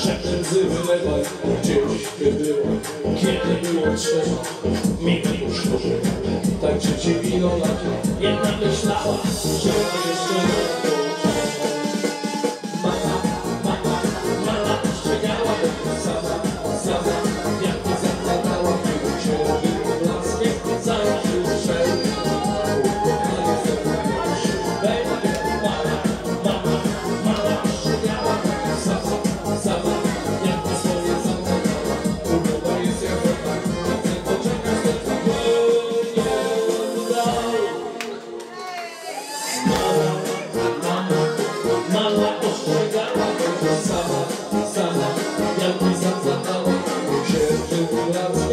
Łzy wylewaj gdzieś, gdzie było. Kiedy było trzeba, mieli już to Tak życie wino lata Jedna myślała, że jeszcze nie love.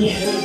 Nie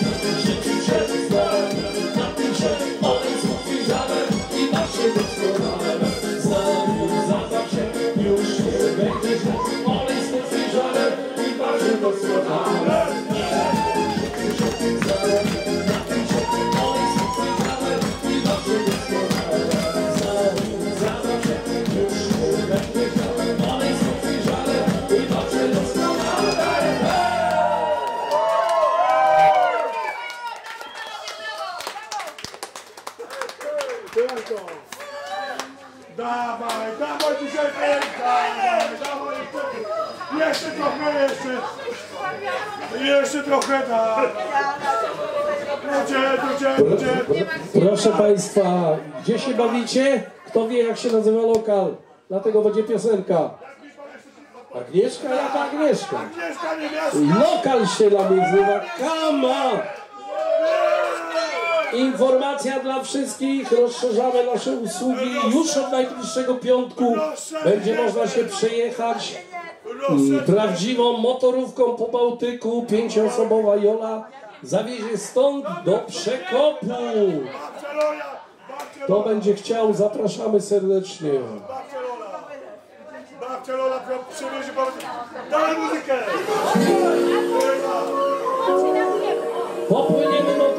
Dawaj, dawaj dzisiaj dawaj, dawaj. Jeszcze trochę, jeszcze. Jeszcze trochę, tak. Ludzie, ludzie, ludzie. Proszę Państwa, gdzie się bawicie? Kto wie jak się nazywa lokal? Dlatego będzie piosenka. Agnieszka? Jaka Agnieszka? Agnieszka Niewiasta. Lokal się nazywa Kama. Informacja dla wszystkich, rozszerzamy nasze usługi. Już od najbliższego piątku będzie można się przejechać mm, prawdziwą motorówką po Bałtyku. Pięcioosobowa Jola zawiezie stąd do Przekopu. Kto będzie chciał, zapraszamy serdecznie. przywiezie. Daj muzykę. Popłyniemy do